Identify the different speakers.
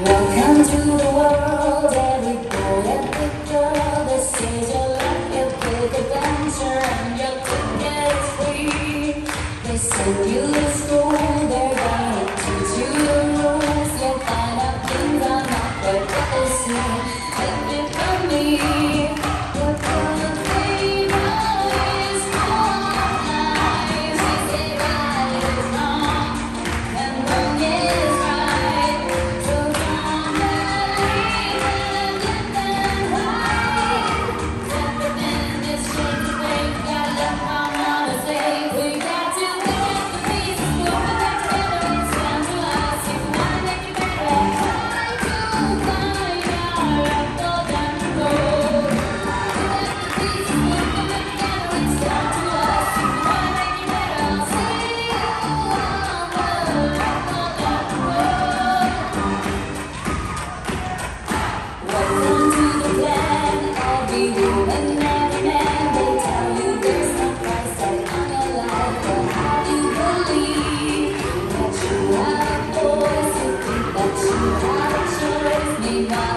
Speaker 1: Welcome to the world, every boy and big girl. This is your life, your quick adventure and your ticket free. They send you to school, they're gonna teach you rules. You'll find out things are not what they seem. Take it from me. Happy